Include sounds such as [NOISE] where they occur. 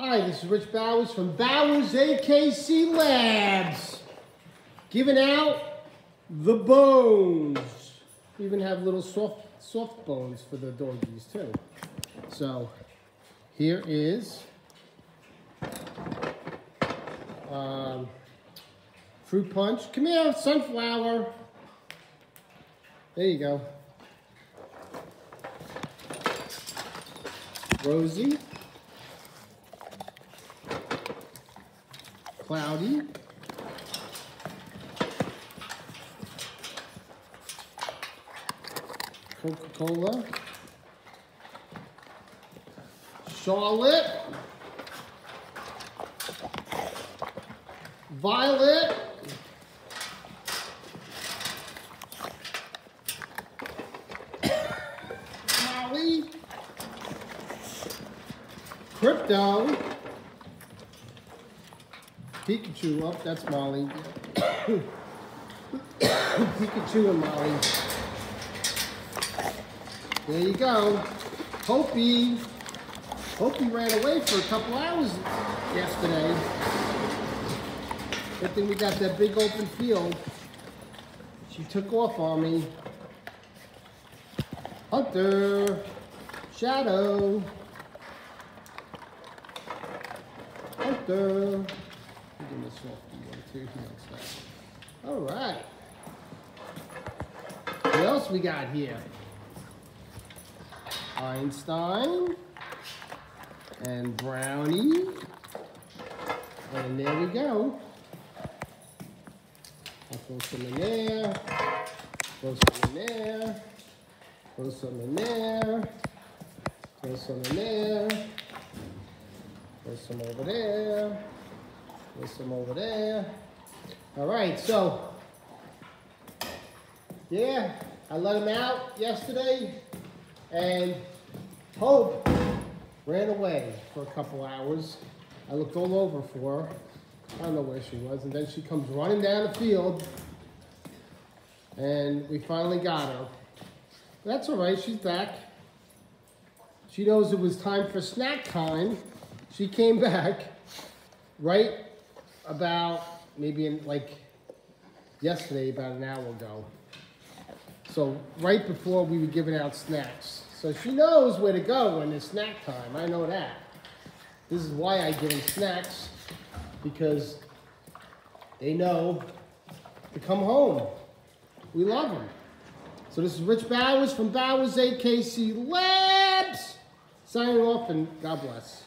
Hi, this is Rich Bowers from Bowers AKC Labs. Giving out the bones. We even have little soft soft bones for the doggies too. So here is um, fruit punch. Come here, sunflower. There you go. Rosie. Cloudy. Coca-Cola. Charlotte. Violet. Crypto. Pikachu, oh, that's Molly. [COUGHS] Pikachu and Molly. There you go. Hopi. Hopi ran away for a couple hours yesterday. Good thing we got that big open field. She took off on me. Hunter. Shadow. Hunter. A softy one too. He likes that. All right. What else we got here? Einstein and Brownie. And there we go. I'll throw some in there. Throw some in there. Throw some in there. Throw some in there. Throw some over there. Throw some over there. All right, so yeah, I let him out yesterday, and Hope ran away for a couple hours. I looked all over for her. I don't know where she was, and then she comes running down the field, and we finally got her. That's all right, she's back. She knows it was time for snack time. She came back right about maybe in like yesterday, about an hour ago. So right before we were giving out snacks. So she knows where to go when it's snack time. I know that. This is why I give them snacks because they know to come home. We love them. So this is Rich Bowers from Bowers AKC Labs signing off and God bless.